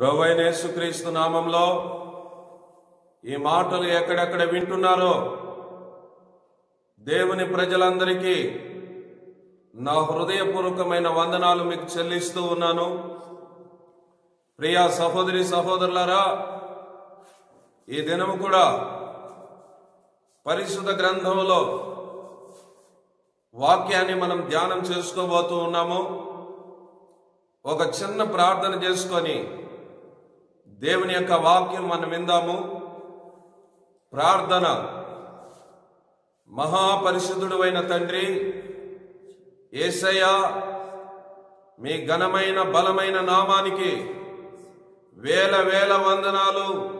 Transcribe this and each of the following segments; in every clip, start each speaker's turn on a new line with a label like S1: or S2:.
S1: ప్రభైన యేసుక్రీస్తు నామంలో ఈ మాటలు ఎక్కడెక్కడ వింటున్నారో దేవుని ప్రజలందరికీ నా హృదయపూర్వకమైన వందనాలు మీకు చెల్లిస్తూ ఉన్నాను. ప్రియా సహోదరి సహోదరులారా ఈ దినము కూడా పరిశుద్ధ గ్రంథంలో వాక్యాన్ని మనం ధ్యానం చేసుకోబోతూ ఉన్నాము. ఒక చిన్న ప్రార్థన చేసుకొని దేవుని యొక్క వాక్యం మనం విందాము. ప్రార్థన. మహాపరిశుద్ధుడు అయిన తండ్రి ఏసయ్య మీ ఘనమైన బలమైన నామానికి వేల వేల వందనాలు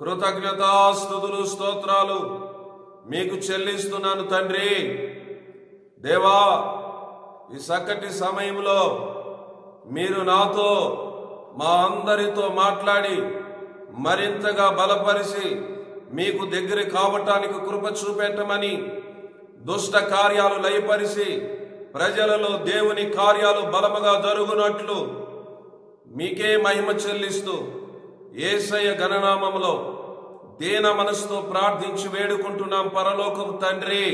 S1: కృతజ్ఞతాస్తుతులు స్తోత్రాలు మీకు చెల్లిస్తున్నాను తండ్రి. దేవా ఈ చక్కటి సమయంలో మీరు నాతో మా అందరితో మాట్లాడి మరింతగా బలపరిచి మీకు దగ్గర కావటానికి కృప చూపెట్టమని దుష్ట కార్యాలు లయపరిచి ప్రజలలో దేవుని కార్యాలు బలముగా జరుగునట్లు మీకే మహిమ చెల్లిస్తూ ఏసయ్య గణనామంలో దీన మనసుతో ప్రార్థించి వేడుకుంటున్నాం పరలోకం తండ్రి.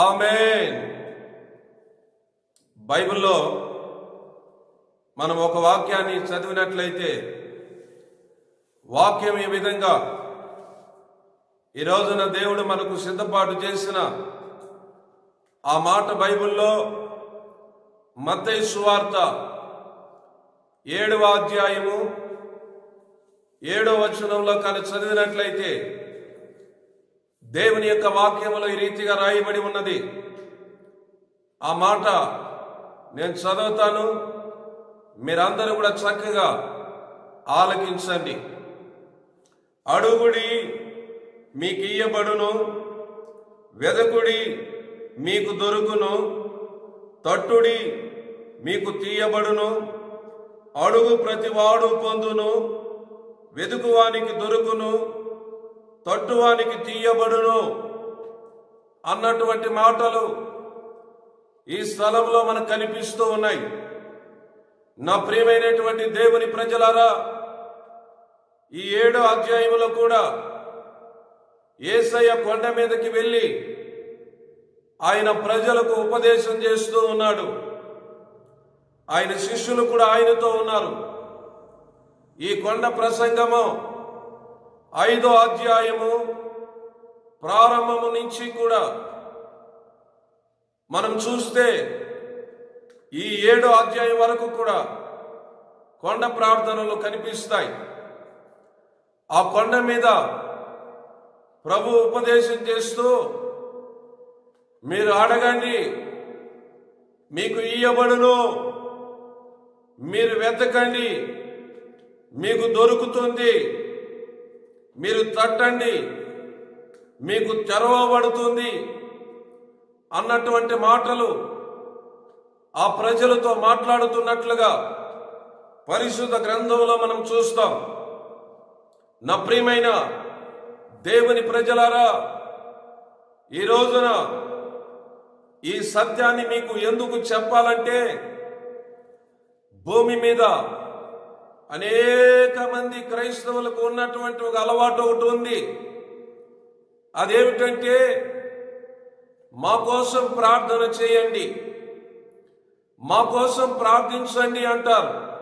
S1: ఆమె బైబిల్లో మనం ఒక వాక్యాన్ని చదివినట్లయితే వాక్యం ఈ విధంగా. ఈ రోజున దేవుడు మనకు సిద్ధపాటు చేసిన ఆ మాట బైబిల్లో మతై సువార్త ఏడవ అధ్యాయము ఏడో వచనంలో కానీ చదివినట్లయితే దేవుని యొక్క వాక్యములో ఈ రీతిగా రాయబడి ఉన్నది. ఆ మాట నేను చదువుతాను. మీరందరూ కూడా చక్కగా ఆలకించండి. అడుగుడి మీకు ఇయ్యబడును వెదకుడి మీకు దొరుకును తట్టుడి మీకు తీయబడును అడుగు ప్రతివాడు పొందును వెదుకువానికి దొరుకును తట్టువానికి తీయబడును అన్నటువంటి మాటలు ఈ స్థలంలో మనకు కనిపిస్తూ ఉన్నాయి. నా ప్రియమైనటువంటి దేవుని ప్రజలారా ఈ ఏడో అధ్యాయంలో కూడా ఏసయ్య కొండ మీదకి వెళ్ళి ఆయన ప్రజలకు ఉపదేశం చేస్తూ ఉన్నాడు. ఆయన శిష్యులు కూడా ఆయనతో ఉన్నారు. ఈ కొండ ప్రసంగము ఐదో అధ్యాయము ప్రారంభము నుంచి కూడా మనం చూస్తే ఈ ఏడో అధ్యాయం వరకు కూడా కొండ ప్రార్థనలు కనిపిస్తాయి. ఆ కొండ మీద ప్రభు ఉపదేశం చేస్తూ మీరు అడగండి మీకు ఇయ్యబడును మీరు వెతకండి మీకు దొరుకుతుంది మీరు తట్టండి మీకు తెరవబడుతుంది అన్నటువంటి మాటలు ఆ ప్రజలతో మాట్లాడుతున్నట్లుగా పరిశుద్ధ గ్రంథంలో మనం చూస్తాం. నా ప్రియమైన దేవుని ప్రజలారా ఈ రోజున ఈ సత్యాన్ని మీకు ఎందుకు చెప్పాలంటే భూమి మీద అనేక మంది క్రైస్తవులకు ఉన్నటువంటి ఒక అలవాటు ఒకటి ఉంది. అదేమిటంటే మా కోసం ప్రార్థన చేయండి. మా కోసం ప్రార్థించండి అంటారు.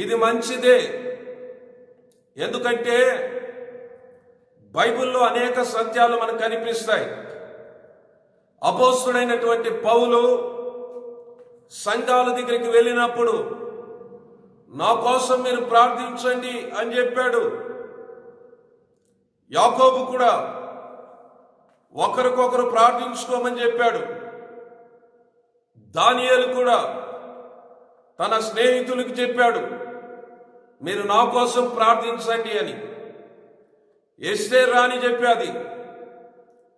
S1: ఇది మంచిదే. ఎందుకంటే బైబిల్లో అనేక సత్యాలు మనకు కనిపిస్తాయి. అపోస్తుడైనటువంటి పౌలు సంఘాల దగ్గరికి వెళ్ళినప్పుడు నా కోసం మీరు ప్రార్థించండి అని చెప్పాడు. యాకోబు కూడా ఒకరికొకరు ప్రార్థించుకోమని చెప్పాడు. దానియలు కూడా తన స్నేహితులకు చెప్పాడు మీరు నా కోసం ప్రార్థించండి అని. ఎస్తే రాని చెప్పాది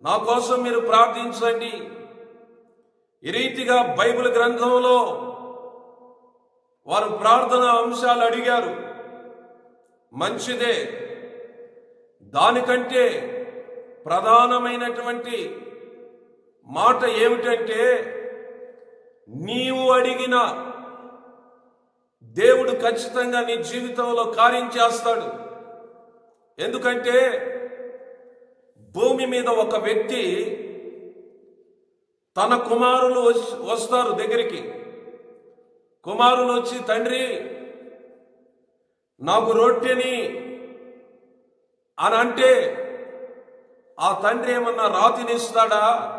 S1: నా కోసం మీరు ప్రార్థించండి. ఈ రీతిగా బైబిల్ గ్రంథంలో వారు ప్రార్థన అంశాలు అడిగారు. మంచిదే దానికంటే ప్రధానమైనటువంటి మాట ఏమిటంటే నీవు అడిగిన దేవుడు ఖచ్చితంగా నీ జీవితంలో కార్యం చేస్తాడు. ఎందుకంటే భూమి మీద ఒక వ్యక్తి తన కుమారులు వస్తారు దగ్గరికి. కుమారులు వచ్చి తండ్రి నాకు రొట్టెని అని అంటే ఆ తండ్రి ఏమన్నా రాతిని ఇస్తాడా?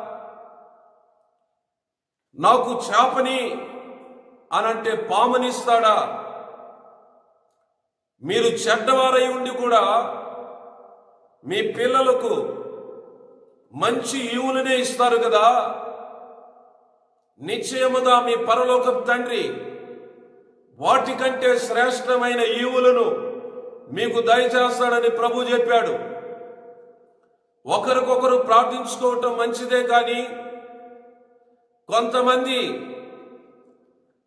S1: నాకు చేపని అనంటే అంటే పామునిస్తాడా? మీరు చెడ్డవారై ఉండి కూడా మీ పిల్లలకు మంచి ఈవులనే ఇస్తారు కదా? నిశ్చయముగా మీ పరలోకం తండ్రి వాటికంటే శ్రేష్టమైన ఈవులను మీకు దయచేస్తాడని ప్రభు చెప్పాడు. ఒకరికొకరు ప్రార్థించుకోవటం మంచిదే కానీ కొంతమంది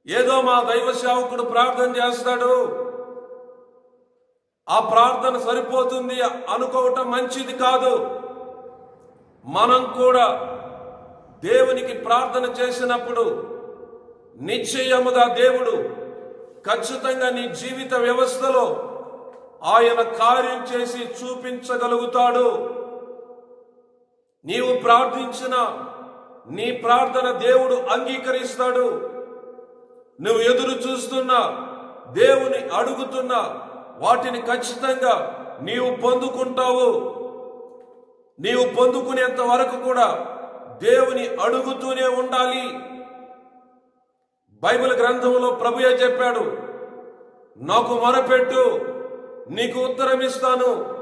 S1: ఏదో మా దైవ సేవకుడు ప్రార్థన చేస్తాడు. ఆ ప్రార్థన సరిపోతుంది అనుకోవటం మంచిది కాదు. మనం కూడా దేవునికి ప్రార్థన చేసినప్పుడు నిశ్చయముగా దేవుడు ఖచ్చితంగా నీ జీవిత వ్యవస్థలో ఆయన కార్యం చేసి చూపించగలుగుతాడు. నీవు ప్రార్థించిన నీ ప్రార్థన దేవుడు అంగీకరిస్తాడు. నువ్వు ఎదురు చూస్తున్నా దేవుని అడుగుతున్నా వాటిని ఖచ్చితంగా నీవు పొందుకుంటావు. నీవు పొందుకునేంత వరకు కూడా దేవుని అడుగుతూనే ఉండాలి. బైబిల్ గ్రంథంలో ప్రభుయే చెప్పాడు నాకు మొరపెట్టు నీకు ఉత్తరం ఇస్తాను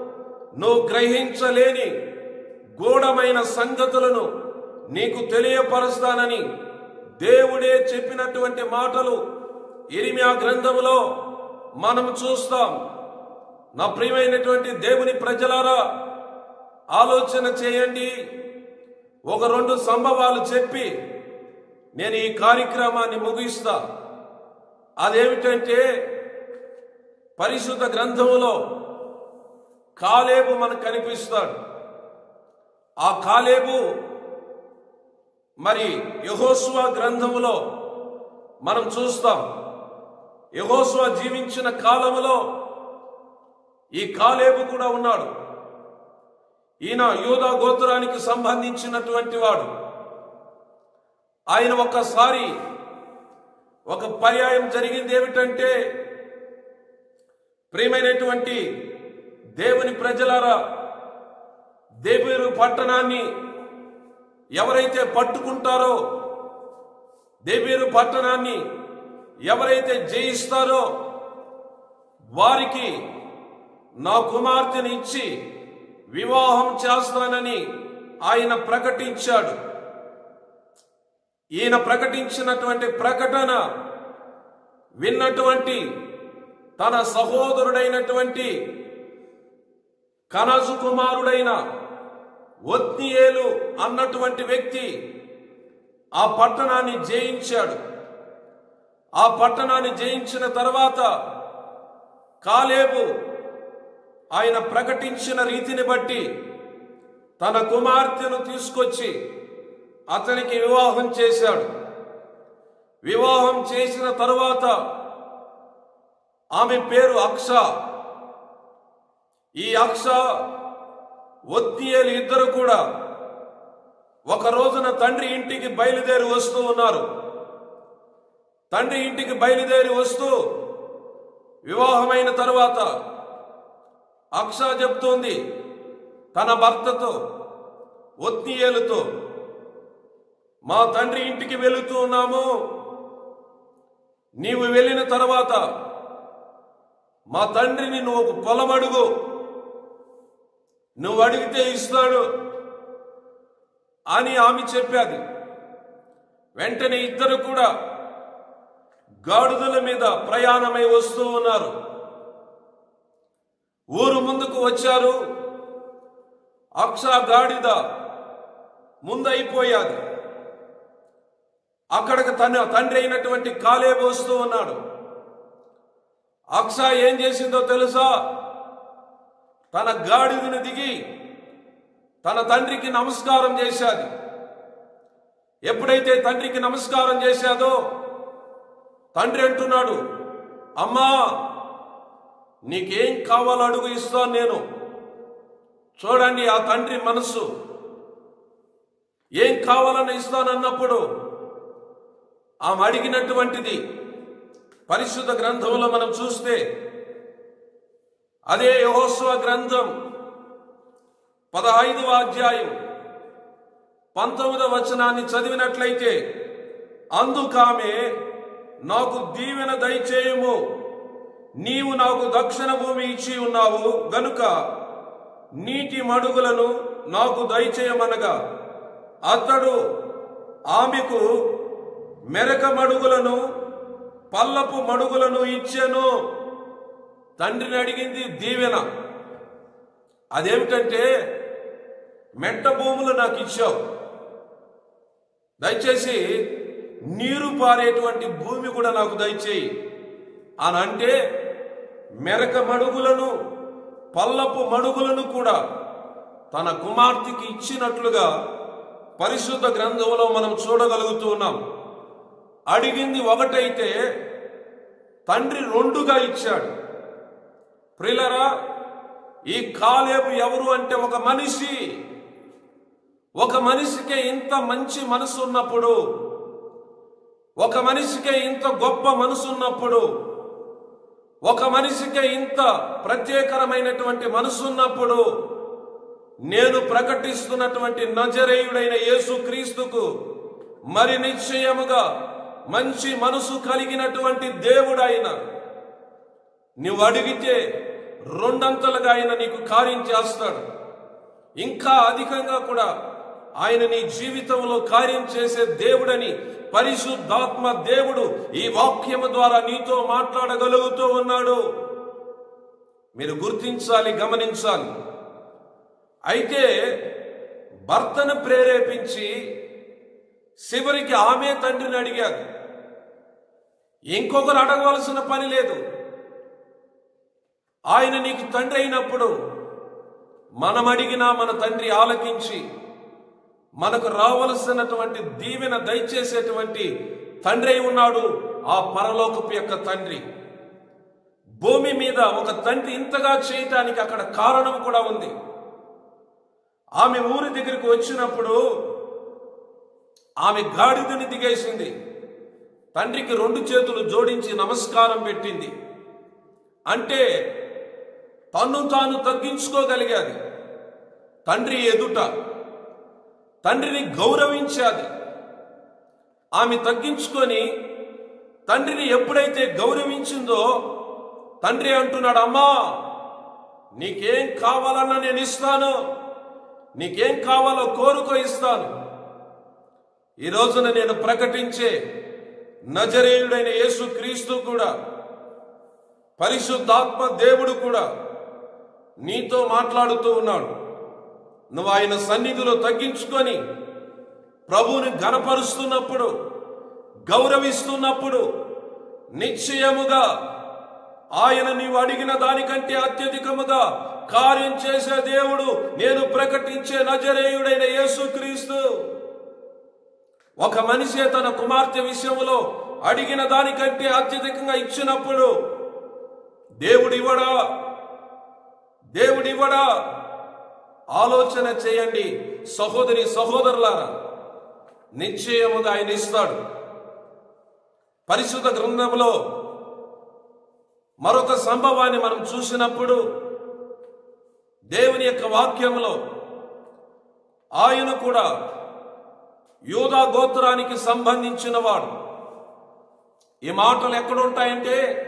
S1: నువ్వు గ్రహించలేని గూఢమైన సంగతులను నీకు తెలియపరుస్తానని దేవుడే చెప్పినటువంటి మాటలు ఇరిమియా గ్రంథములో మనం చూస్తాం. నా ప్రియమైనటువంటి దేవుని ప్రజలారా ఆలోచన చేయండి. ఒక రెండు సంభవాలు చెప్పి నేను ఈ కార్యక్రమాన్ని ముగిస్తా. అదేమిటంటే పరిశుద్ధ గ్రంథములో కాలేబు మనకు కనిపిస్తాడు. ఆ కాలేబు మరి యహోస్వ గ్రంథములో మనం చూస్తాం యహోస్వ జీవించిన కాలములో ఈ కాలేబు కూడా ఉన్నాడు. ఈయన యోధా గోత్రానికి సంబంధించినటువంటి వాడు. ఆయన ఒక్కసారి ఒక పర్యాయం జరిగింది ఏమిటంటే ప్రియమైనటువంటి దేవుని ప్రజలారా దేవీరు పట్టణాన్ని ఎవరైతే పట్టుకుంటారో దేవేరు పట్టణాన్ని ఎవరైతే జయిస్తారో వారికి నా కుమార్తెని ఇచ్చి వివాహం చేస్తానని ఆయన ప్రకటించాడు. ఈయన ప్రకటించినటువంటి ప్రకటన విన్నటువంటి తన సహోదరుడైనటువంటి కనజు కుమారుడైన ఒత్నియేలు అన్నటువంటి వ్యక్తి ఆ పట్టణాన్ని జయించాడు. ఆ పట్టణాన్ని జయించిన తర్వాత కాలేబు ఆయన ప్రకటించిన రీతిని బట్టి తన కుమార్తెను తీసుకొచ్చి అతనికి వివాహం చేశాడు. వివాహం చేసిన తరువాత ఆమె పేరు అక్ష ఈ అక్ష ఒత్తియేలు ఇద్దరు కూడా ఒక రోజున తండ్రి ఇంటికి బయలుదేరి వస్తూ ఉన్నారు. తండ్రి ఇంటికి బయలుదేరి వస్తూ వివాహమైన తరువాత అక్ష చెప్తోంది తన భర్తతో ఒత్తియేలుతో మా తండ్రి ఇంటికి వెళుతూ ఉన్నాము. నీవు వెళ్ళిన తర్వాత మా తండ్రిని నువ్వు ఒక పొలం అడుగు నువ్వు అడిగితే ఇస్తాడు అని ఆమె చెప్పాది. వెంటనే ఇద్దరు కూడా గాడుదల మీద ప్రయాణమై వస్తూ ఉన్నారు. ఊరు ముందుకు వచ్చారు. అక్ష గాడిద ముందైపోయాది. అక్కడికి తన తండ్రి అయినటువంటి కాలేబు వస్తూ ఉన్నాడు. అక్ష ఏం చేసిందో తెలుసా? తన గాడిదని దిగి తన తండ్రికి నమస్కారం చేశాది. ఎప్పుడైతే తండ్రికి నమస్కారం చేశాదో తండ్రి అంటున్నాడు అమ్మా నీకేం కావాలో అడుగు ఇస్తాను నేను. చూడండి ఆ తండ్రి మనస్సు. ఏం కావాలని ఇస్తానన్నప్పుడు ఆమె అడిగినటువంటిది పరిశుద్ధ గ్రంథంలో మనం చూస్తే అదే యహోస్వ గ్రంథం. పదహైదవ అధ్యాయం. పంతొమ్మిదవ వచనాన్ని చదివినట్లయితే అందుకామె నాకు దీవెన దయచేయము. నీవు నాకు దక్షిణ భూమి ఇచ్చి ఉన్నావు. గనుక నీటి మడుగులను నాకు దయచేయమనగా అతడు ఆమెకు మెరక మడుగులను పల్లపు మడుగులను ఇచ్చాను. తండ్రిని అడిగింది దీవెన. అదేమిటంటే మెట్ట భూములు నాకు ఇచ్చావు. దయచేసి నీరు పారేటువంటి భూమి కూడా నాకు దయచేయి. అని అంటే మెరక మడుగులను పల్లపు మడుగులను కూడా తన కుమార్తెకి ఇచ్చినట్లుగా పరిశుద్ధ గ్రంథంలో మనం చూడగలుగుతూ ఉన్నాం. అడిగింది ఒకటైతే తండ్రి రెండుగా ఇచ్చాడు. ప్రిలరా ఈ కాలేబు ఎవరు అంటే ఒక మనిషి. ఒక మనిషికే ఇంత మంచి మనసు ఉన్నప్పుడు ఒక మనిషికే ఇంత గొప్ప మనసు ఉన్నప్పుడు ఒక మనిషికే ఇంత ప్రత్యేకరమైనటువంటి మనసు ఉన్నప్పుడు నేను ప్రకటిస్తున్నటువంటి నజరేయుడైన యేసు క్రీస్తుకు మరి నిశ్చయముగా మంచి మనసు కలిగినటువంటి దేవుడైన నువ్వు అడిగితే రెండంతలుగా ఆయన నీకు కార్యం చేస్తాడు. ఇంకా అధికంగా కూడా ఆయన నీ జీవితంలో కార్యం చేసే దేవుడని పరిశుద్ధాత్మ దేవుడు ఈ వాక్యము ద్వారా నీతో మాట్లాడగలుగుతూ ఉన్నాడు. మీరు గుర్తించాలి గమనించాలి. అయితే భర్తను ప్రేరేపించి చివరికి ఆమె తండ్రిని అడిగారు ఇంకొకరు అడగవలసిన పని లేదు. ఆయన నీకు తండ్రి అయినప్పుడు మనం అడిగినా మన తండ్రి ఆలకించి మనకు రావలసినటువంటి దీవెన దయచేసేటువంటి తండ్రి అయి ఉన్నాడు ఆ పరలోకపు యొక్క తండ్రి. భూమి మీద ఒక తండ్రి ఇంతగా చేయటానికి అక్కడ కారణం కూడా ఉంది. ఆమె ఊరి దగ్గరికి వచ్చినప్పుడు ఆమె గాడిదని దిగేసింది. తండ్రికి రెండు చేతులు జోడించి నమస్కారం పెట్టింది. అంటే తను తాను తగ్గించుకోగలిగాది. తండ్రి ఎదుట తండ్రిని గౌరవించాది. ఆమె తగ్గించుకొని తండ్రిని ఎప్పుడైతే గౌరవించిందో తండ్రి అంటున్నాడు అమ్మా నీకేం కావాలన్నా నేను ఇస్తాను. నీకేం కావాలో కోరుకో ఇస్తాను. ఈ రోజున నేను ప్రకటించే నజరేయుడైన యేసు క్రీస్తు కూడా పరిశుద్ధాత్మ దేవుడు కూడా నీతో మాట్లాడుతూ ఉన్నాడు. నువ్వు ఆయన సన్నిధిలో తగ్గించుకొని ప్రభువుని గనపరుస్తున్నప్పుడు గౌరవిస్తున్నప్పుడు నిశ్చయముగా ఆయన నీవు అడిగిన దానికంటే అత్యధికముగా కార్యం చేసే దేవుడు నేను ప్రకటించే నజరేయుడైన యేసుక్రీస్తు. ఒక మనిషి తన కుమార్తె విషయంలో అడిగిన దానికంటే అత్యధికంగా ఇచ్చినప్పుడు దేవుడివ్వడా దేవుడివ్వడా? ఆలోచన చేయండి సహోదరి సహోదరులారా. నిశ్చయముగా ఆయన ఇస్తాడు. పరిశుద్ధ గ్రంథంలో మరొక సంభవాన్ని మనం చూసినప్పుడు దేవుని యొక్క వాక్యంలో ఆయన కూడా యూదా గోత్రానికి సంబంధించిన వాడు. ఈ మాటలు ఎక్కడుంటాయంటే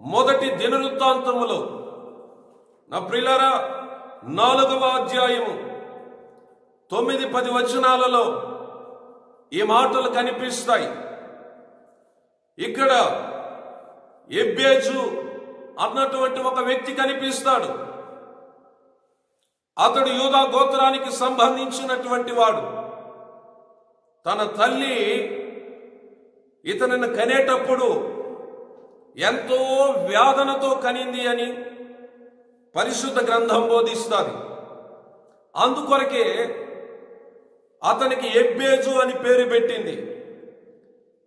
S1: మొదటి దినవృత్తాంతములో నా ప్రిలరా నాలుగవ అధ్యాయము తొమ్మిది పది వచనాలలో ఈ మాటలు కనిపిస్తాయి. ఇక్కడ ఎబ్బేజు అన్నటువంటి ఒక వ్యక్తి కనిపిస్తాడు. అతడు యూదా గోత్రానికి సంబంధించినటువంటి వాడు. తన తల్లి ఇతనిని కనేటప్పుడు ఎంతో వ్యాధనతో కనింది అని పరిశుద్ధ గ్రంథం బోధిస్తుంది అందుకొరకే అతనికి ఎబ్బేజు అని పేరు పెట్టింది.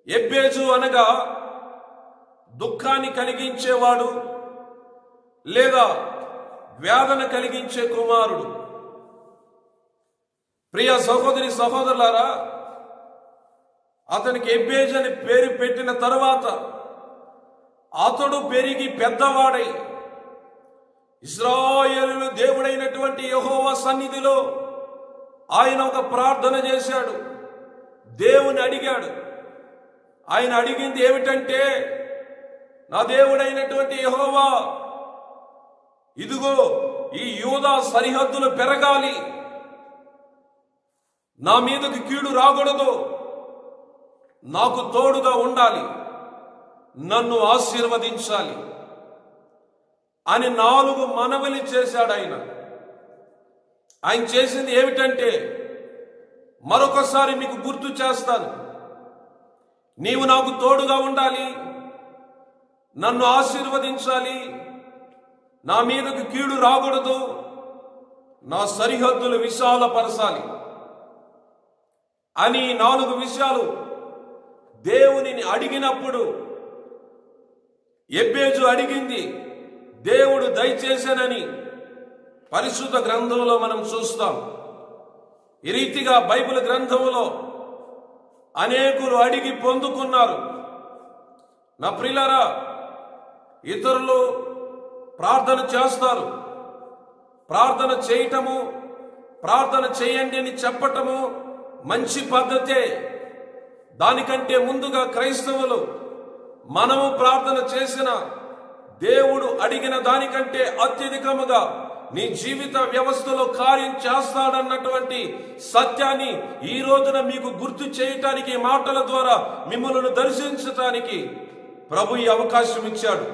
S1: ఎబ్బేజు అనగా దుఃఖాన్ని కలిగించేవాడు లేదా వేదన కలిగించే కుమారుడు. ప్రియ సహోదరి సహోదరులారా అతనికి ఎబ్బేజ్ అని పేరు పెట్టిన తర్వాత అతడు పెరిగి పెద్దవాడై ఇస్రాయేలు దేవుడైనటువంటి యహోవ సన్నిధిలో ఆయన ఒక ప్రార్థన చేశాడు. దేవుని అడిగాడు. ఆయన అడిగింది ఏమిటంటే నా దేవుడైనటువంటి యహోవా ఇదిగో ఈ యూదా సరిహద్దులు పెరగాలి. నా మీదకి కీడు రాకూడదు. నాకు తోడుగా ఉండాలి. నన్ను ఆశీర్వదించాలి. అని నాలుగు మనవలి చేశాడు ఆయన. ఆయన చేసింది ఏమిటంటే మరొకసారి మీకు గుర్తు చేస్తాను. నీవు నాకు తోడుగా ఉండాలి నన్ను ఆశీర్వదించాలి నా మీదకు కీడు రాకూడదు నా సరిహద్దులు విశాలపరచాలి అని నాలుగు విషయాలు దేవునిని అడిగినప్పుడు ఎబ్బేజు అడిగింది. దేవుడు దయచేశానని పరిశుద్ధ గ్రంథంలో మనం చూస్తాం. ఈ రీతిగా బైబిల్ గ్రంథంలో అనేకులు అడిగి పొందుకున్నారు. నా ప్రిలరా ఇతరులు ప్రార్థన చేస్తారు. ప్రార్థన చేయటము ప్రార్థన చేయండి అని చెప్పటము మంచి పద్ధతే. దానికంటే ముందుగా క్రైస్తవులు మనము ప్రార్థన చేసిన దేవుడు అడిగిన దానికంటే అత్యధికముగా నీ జీవిత వ్యవస్థలో కార్యం చేస్తాడన్నటువంటి సత్యాన్ని ఈ రోజున మీకు గుర్తు చేయటానికి మాటల ద్వారా మిమ్మల్ని దర్శించటానికి ప్రభు ఈ అవకాశం ఇచ్చాడు.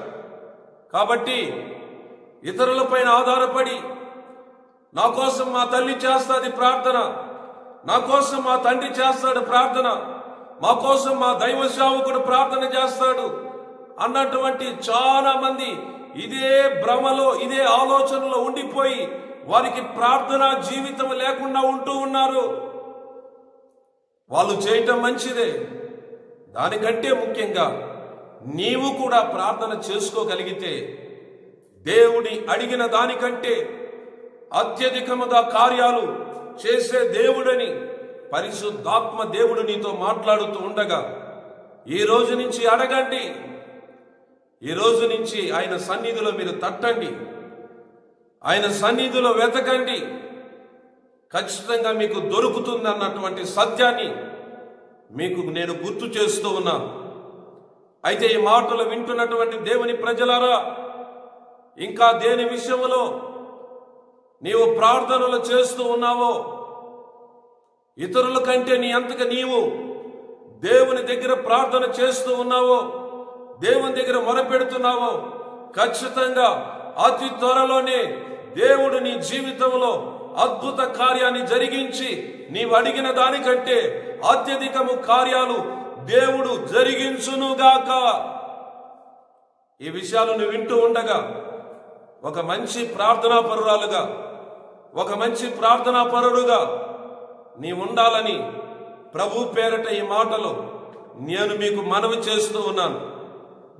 S1: కాబట్టి ఇతరులపైన ఆధారపడి నా కోసం మా తల్లి చేస్తాది ప్రార్థన నా కోసం మా తండ్రి చేస్తాడు ప్రార్థన మా కోసం మా దైవ సేవకుడు ప్రార్థన చేస్తాడు. అన్నటువంటి చాలా మంది ఇదే భ్రమలో ఇదే ఆలోచనలో ఉండిపోయి వారికి ప్రార్థన జీవితం లేకుండా ఉంటూ ఉన్నారు. వాళ్ళు చేయటం మంచిదే. దానికంటే ముఖ్యంగా నీవు కూడా ప్రార్థన చేసుకోగలిగితే దేవుడి అడిగిన దానికంటే అత్యధికముగా కార్యాలు చేసే దేవుడని పరిశుద్ధాత్మ దేవుడు నీతో మాట్లాడుతూ ఉండగా ఈ రోజు నుంచి అడగండి. ఈ రోజు నుంచి ఆయన సన్నిధిలో మీరు తట్టండి. ఆయన సన్నిధిలో వెతకండి. ఖచ్చితంగా మీకు దొరుకుతుంది అన్నటువంటి సత్యాన్ని మీకు నేను గుర్తు చేస్తూ ఉన్నాను అయితే ఈ మాటలు వింటున్నటువంటి దేవుని ప్రజలారా ఇంకా దేని విషయంలో నీవు ప్రార్థనలు చేస్తూ ఉన్నావో ఇతరుల కంటే నీ అంతగా నీవు దేవుని దగ్గర ప్రార్థన చేస్తూ ఉన్నావో దేవుని దగ్గర మొరపెడుతున్నావో. ఖచ్చితంగా అతి త్వరలోనే దేవుడు నీ జీవితంలో అద్భుత కార్యాన్ని జరిగించి నీవు అడిగిన దానికంటే అత్యధికము కార్యాలు దేవుడు జరిగించునుగాక. ఈ విషయాలు నువ్వు వింటూ ఉండగా ఒక మంచి ప్రార్థనా పరురాలుగా ఒక మంచి ప్రార్థనా పరుడుగా నీ ఉండాలని ప్రభు పేరట ఈ మాటలు నేను మీకు మనవి చేస్తూ ఉన్నాను.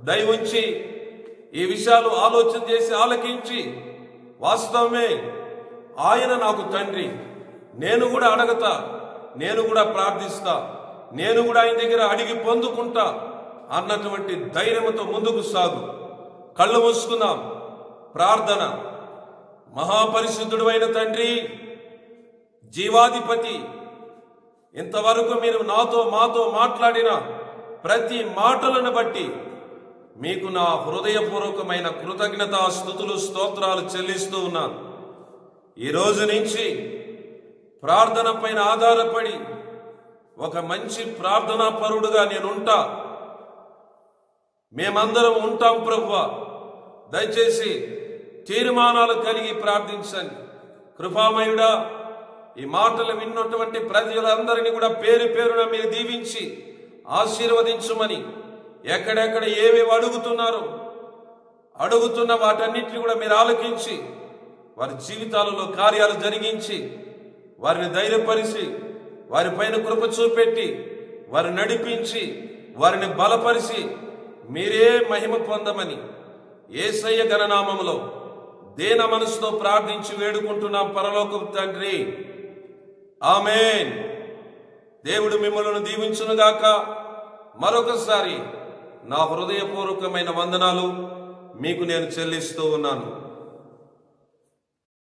S1: దయ ఉంచి ఈ విషయాలు ఆలోచన చేసి ఆలకించి వాస్తవమే ఆయన నాకు తండ్రి. నేను కూడా అడగతా నేను కూడా ప్రార్థిస్తా నేను కూడా ఆయన దగ్గర అడిగి పొందుకుంటా అన్నటువంటి ధైర్యంతో ముందుకు సాగు. కళ్ళు మూసుకుందాం. ప్రార్థన. మహాపరిశుద్ధుడు అయిన తండ్రి జీవాధిపతి ఇంతవరకు మీరు నాతో మాతో మాట్లాడిన ప్రతి మాటలను బట్టి మీకు నా హృదయపూర్వకమైన కృతజ్ఞత స్థుతులు స్తోత్రాలు చెల్లిస్తూ ఉన్నాను. ఈ రోజు నుంచి ప్రార్థన పైన ఆధారపడి ఒక మంచి ప్రార్థనా పరుడుగా నేనుంటా. మేమందరం ఉంటాం ప్రభు దయచేసి తీర్మానాలు కలిగి ప్రార్థించండి. కృపామయుడా ఈ మాటలు విన్నటువంటి ప్రజలందరినీ కూడా పేరు పేరున మీరు దీవించి ఆశీర్వదించమని ఎక్కడెక్కడ ఏవేవి అడుగుతున్నారో? అడుగుతున్న వాటన్నిటిని కూడా మీరు ఆలోకించి వారి జీవితాలలో కార్యాలు జరిగించి వారిని ధైర్యపరిచి వారి పైన కృప చూపెట్టి వారిని నడిపించి వారిని బలపరిచి మీరే మహిమ పొందమని ఏసయ్య గణనామంలో దేన మనసుతో ప్రార్థించి వేడుకుంటున్నాం పరలోక తండ్రి. ఆమెన్. దేవుడు మిమ్మల్ని దీవించునుగాక. మరొకసారి నా హృదయపూర్వకమైన వందనాలు మీకు నేను చెల్లిస్తూ ఉన్నాను.